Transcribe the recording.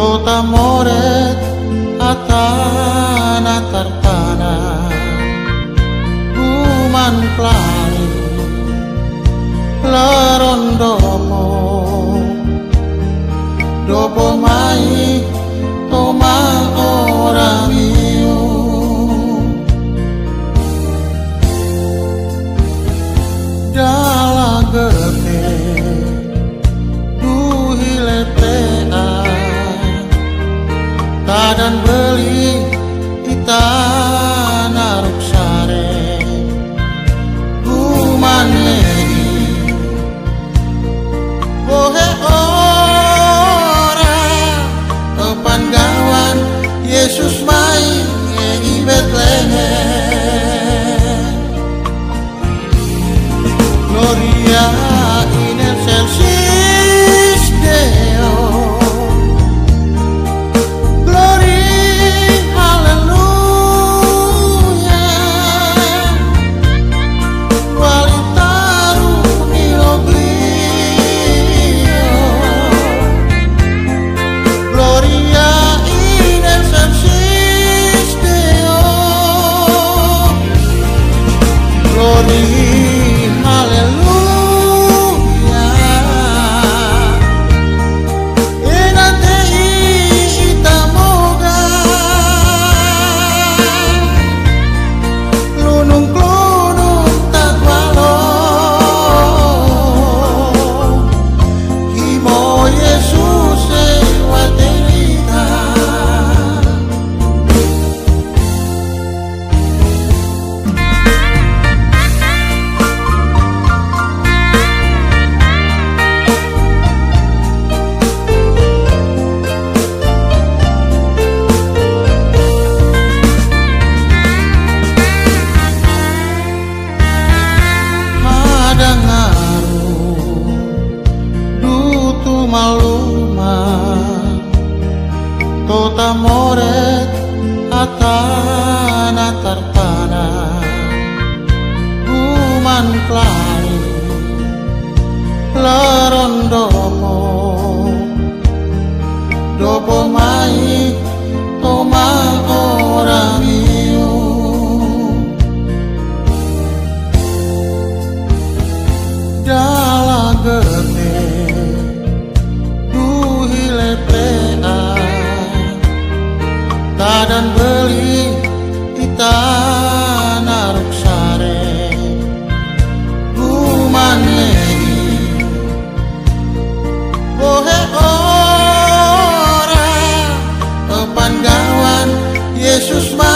κότα μωρέ ατάνα ταρτάνα ουμαν πλάι λαρον Dopo ντόπο kadang ngaru Dutu maluma Tota moret Atana tartana. Guman klari Lerondomo dan beli di tanah ruksare. Gumane Bohe ora Kepanggawan Yesus Maria